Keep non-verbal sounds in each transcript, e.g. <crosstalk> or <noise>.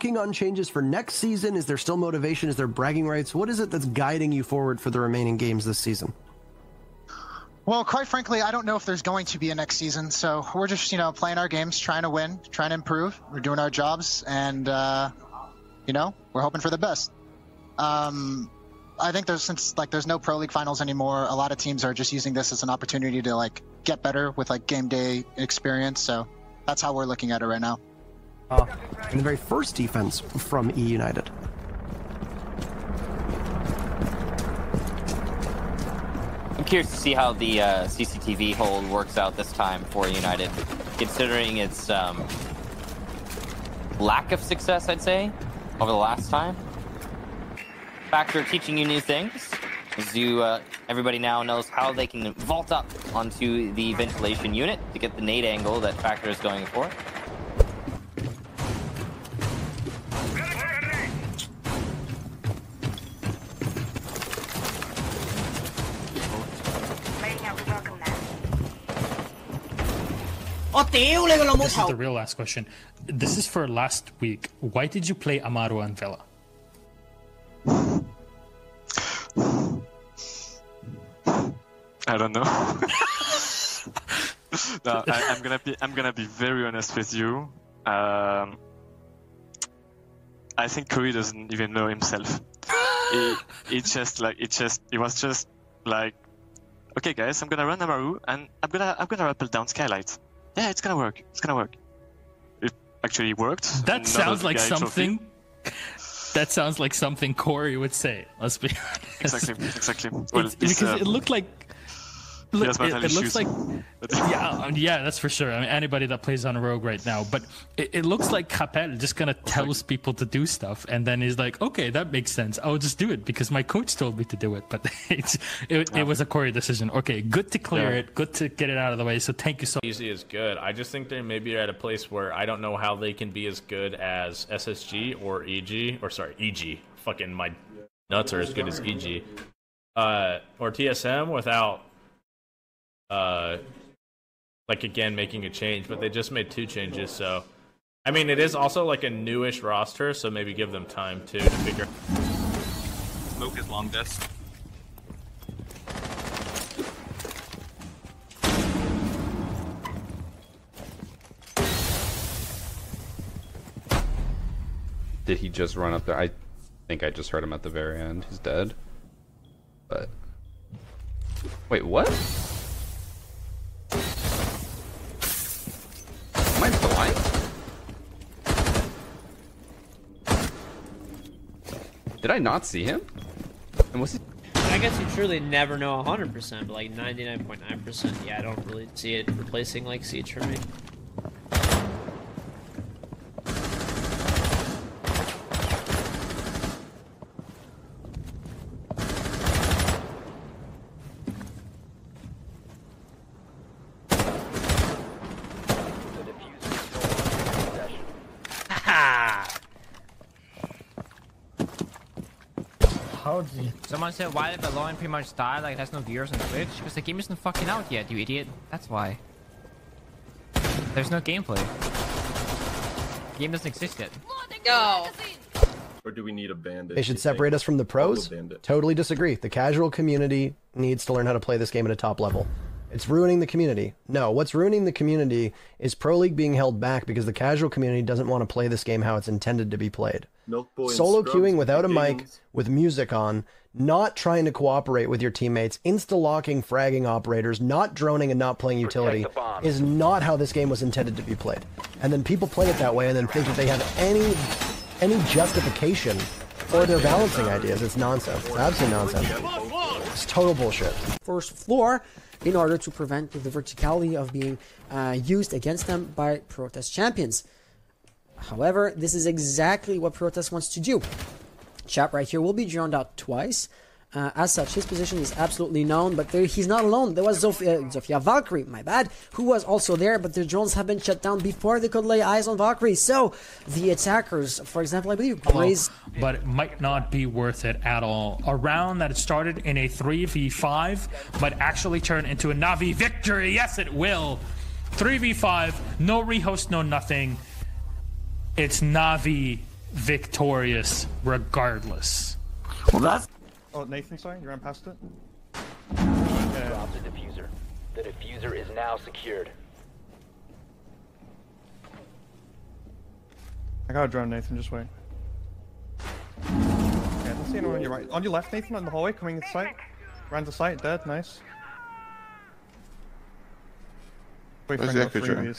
working on changes for next season? Is there still motivation? Is there bragging rights? What is it that's guiding you forward for the remaining games this season? Well, quite frankly, I don't know if there's going to be a next season. So we're just, you know, playing our games, trying to win, trying to improve. We're doing our jobs, and uh, you know, we're hoping for the best. Um, I think there's since like there's no pro league finals anymore. A lot of teams are just using this as an opportunity to like get better with like game day experience. So that's how we're looking at it right now. Uh, in the very first defense from E United. I'm curious to see how the uh, CCTV hold works out this time for United, considering its um, lack of success, I'd say, over the last time. Factor teaching you new things, as you uh, everybody now knows how they can vault up onto the ventilation unit to get the nade angle that Factor is going for. This is the real last question. This is for last week. Why did you play Amaru and Vela? I don't know. <laughs> no, I, am gonna be I'm gonna be very honest with you. Um, I think Curry doesn't even know himself. <gasps> he, he just like it just it was just like, okay guys, I'm gonna run Amaru and I'm gonna I'm gonna rappel down Skylight. Yeah, it's gonna work. It's gonna work. It actually worked. That sounds like something. That sounds like something Corey would say. Let's be <laughs> honest. Exactly. Exactly. Well, because um, it looked like Look, it, it looks like yeah, um, yeah, that's for sure. I mean, anybody that plays on rogue right now, but it, it looks like Capel just kind of tells people to do stuff, and then he's like, "Okay, that makes sense. I'll just do it because my coach told me to do it." But <laughs> it's it, yeah. it was a Corey decision. Okay, good to clear yeah. it, good to get it out of the way. So thank you so. Easy is good. I just think they maybe are at a place where I don't know how they can be as good as SSG or EG or sorry EG. Fucking my nuts are as good as EG. Uh, or TSM without uh, like again making a change, but they just made two changes. So, I mean, it is also like a newish roster, so maybe give them time too to figure. Smoke is long longest. Did he just run up there? I think I just heard him at the very end. He's dead. But wait, what? Am I blind? Did I not see him? And? I guess you truly never know 100%, but like 99.9%, percent yeah, I don't really see it replacing like Siege for me. Someone said, why did Valorant pretty much die like it has no viewers on Twitch? Because the game isn't fucking out yet, you idiot. That's why. There's no gameplay. The game doesn't exist yet. Go. Or do we need a bandit? They should separate us from the pros? Totally disagree. The casual community needs to learn how to play this game at a top level. It's ruining the community. No, what's ruining the community is Pro League being held back because the casual community doesn't want to play this game how it's intended to be played. Solo queuing without a mic, with music on, not trying to cooperate with your teammates, insta locking, fragging operators, not droning and not playing utility is not how this game was intended to be played. And then people play it that way and then think that they have any any justification for their balancing ideas. It's nonsense. It's absolute nonsense. It's total bullshit. First floor in order to prevent the verticality of being uh, used against them by Protest champions. However, this is exactly what Protest wants to do. Chap right here will be drowned out twice. Uh, as such, his position is absolutely known, but there, he's not alone. There was Zofia, Zofia Valkyrie, my bad, who was also there, but the drones have been shut down before they could lay eyes on Valkyrie. So, the attackers, for example, I believe Graze... But it might not be worth it at all. A round that started in a 3v5, but actually turned into a Navi victory. Yes, it will. 3v5, no rehost, no nothing. It's Navi victorious regardless. Well, that's. Oh, Nathan, sorry, you ran past it. Yeah. Drop the defuser. The defuser is now secured. I got a drone, Nathan. Just wait. Yeah, don't see anyone on your right. On your left, Nathan, on the hallway, coming into sight. Ran to sight, dead, nice. Wait Where's for the any echo drone?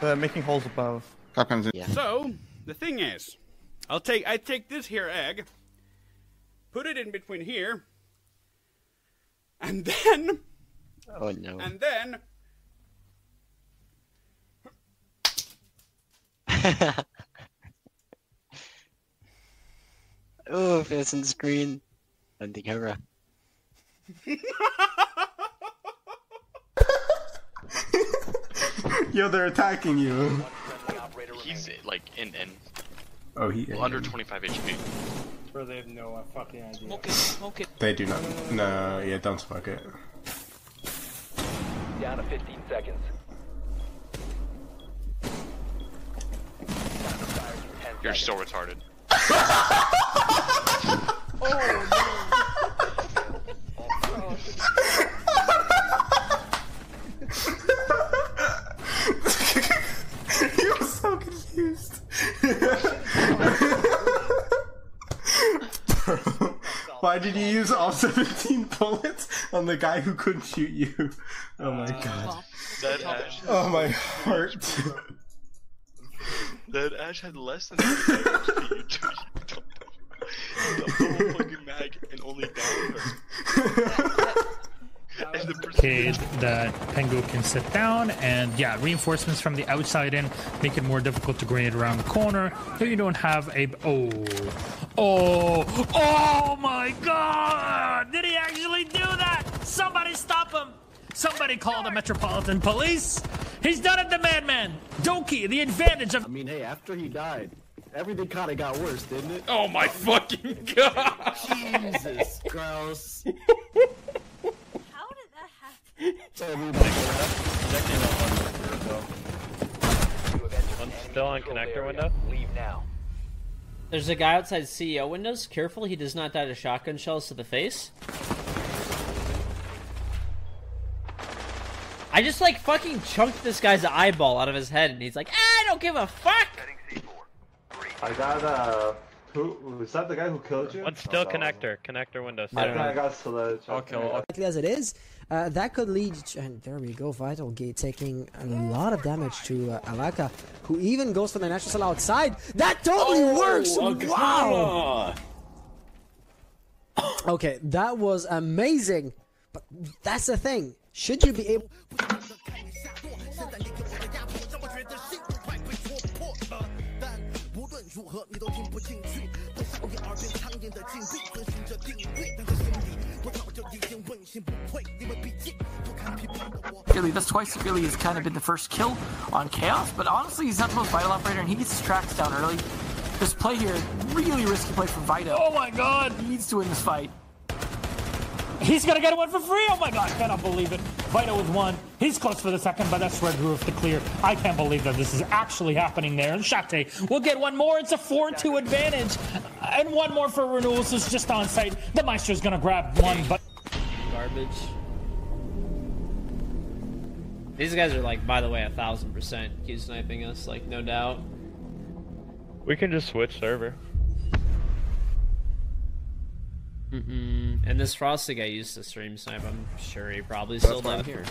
They're making holes above. Kapkan's in. So the thing is, I'll take I take this here egg, put it in between here, and then Oh no. and then <laughs> oh, facing screen. On the camera. Yo, they're attacking you. He's like in in Oh, he. under 25 HP. Bro, they have no uh, fucking idea. Smoke it, smoke it. They do not. No, yeah, don't smoke it. Down to 15 seconds. You're so retarded. <laughs> he was so confused. Why did you use all <laughs> 17 bullets on the guy who couldn't shoot you? Oh my uh, god. That Ash. Oh my <laughs> heart. That Ash had less than 25 HP. You don't. The whole fucking mag and only down her. And the Okay, that Pengu can sit down, and yeah, reinforcements from the outside in make it more difficult to grenade around the corner. So you don't have a oh, oh, oh my God! Did he actually do that? Somebody stop him! Somebody call the Metropolitan Police! He's done it to Madman! Doki, the advantage of. I mean, hey, after he died, everything kind of got worse, didn't it? Oh my fucking god! Jesus, gross. <laughs> One's still on connector window. Leave now. There's a guy outside CEO windows. Careful, he does not die to shotgun shells to the face. I just like fucking chunked this guy's eyeball out of his head, and he's like, "I don't give a fuck." I got, uh, who, was that the guy who killed you? One's still connector. Connector window. I think I got sledge. Okay. Likely as it is, uh, that could lead. To, and there we go, Vital Gate taking a lot of damage to uh, Alaka, who even goes for the natural cell outside. That totally works! Wow! Okay, that was amazing. But that's the thing. Should you be able? Really, that's twice really has kind of been the first kill on Chaos, but honestly, he's not the most vital operator, and he gets his tracks down early. This play here, really risky play from Vito. Oh my god! He needs to win this fight. He's gonna get one for free! Oh my god, I cannot believe it. Vito with one. He's close for the second, but that's Red Roof to clear. I can't believe that this is actually happening there. And Shate will get one more. It's a 4-2 advantage. And one more for Renewals so it's just on site. The Maestro's gonna grab one, but... Garbage. These guys are like, by the way, a thousand percent Q sniping us, like no doubt. We can just switch server. Mm-mm. And this Frosty guy used to stream snipe. I'm sure he probably still down here.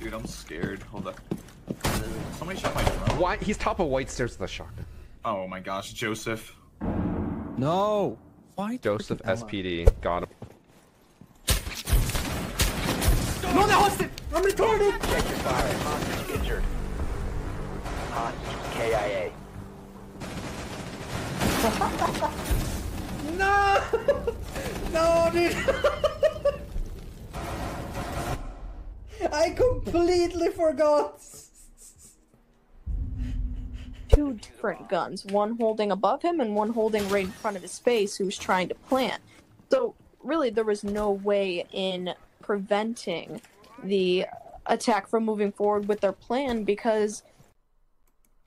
Dude, I'm scared. Hold up. Somebody shot my drone. Why? He's top of white stairs with a shotgun. Oh my gosh, Joseph. No. Why? Joseph SPD. Got him. No, that was it! I'm retarded! Check your fire. Hostage injured. Hostage KIA. <laughs> No! No, dude! I completely forgot! Two different guns, one holding above him and one holding right in front of his face, who's trying to plant. So, really, there was no way in preventing the attack from moving forward with their plan because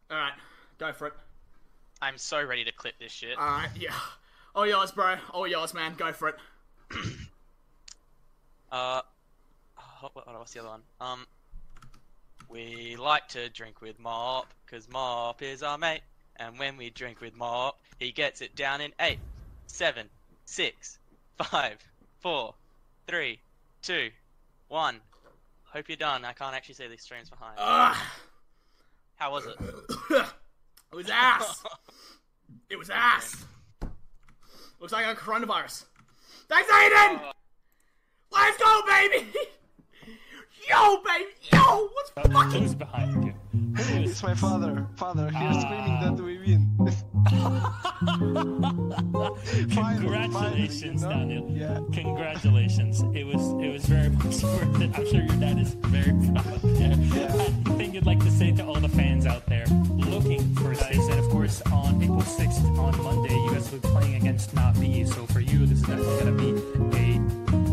Alright, go for it. I'm so ready to clip this shit. Alright, yeah. Oh yours, bro. Oh yours, man. Go for it. <clears throat> Uh, oh, what, what's the other one? Um, we like to drink with Mop, cause Mop is our mate. And when we drink with Mop, he gets it down in eight, seven, six, five, four, three, two, one. Hope you're done. I can't actually see these streams behind. Ah. How was it? <coughs> <coughs> <coughs> It was ass. <laughs> it was ass. Looks like a coronavirus. Thanks, Aiden. Oh. Let's go, baby. <laughs> Yo, baby. Yo, what's fucking? Who's behind you? It's my father. Father, he's ah. screaming that we win. <laughs> Congratulations, Daniel. Yeah. Congratulations. It was it was very much worth it. I'm sure your dad is very proud there. Anything you'd like to say to all the fans out there April 6th, on Monday, you guys will be playing against Not Navi. So for you, this is definitely going to be a